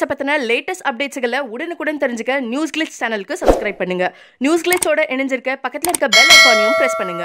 கிரிக்கெட்டர்ஸை பற்றின லேட்டஸ்ட் அப்டேட்ஸுகளை உடனுக்குடன் தெரிஞ்சுக்க நியூஸ் கிளிட்ஸ் சேனலுக்கு சப்ஸ்கிரைப் பண்ணுங்கள் நியூஸ் கிளிட்ஸோட இணைஞ்சிருக்க பக்கத்தில் இருக்க பெல் ஐக்கானையும் ப்ரெஸ் பண்ணுங்க.